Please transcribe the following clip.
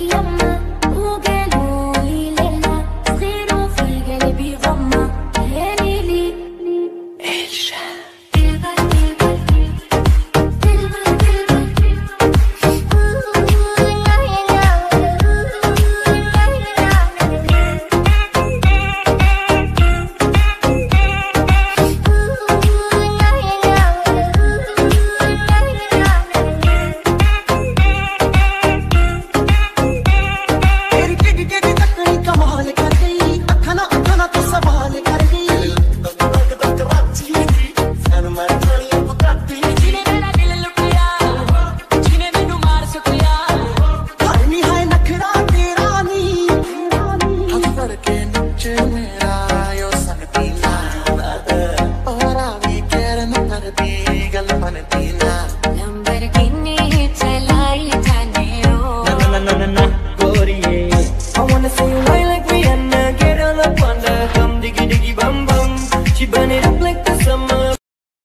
Yum. I wanna see you right like Rihanna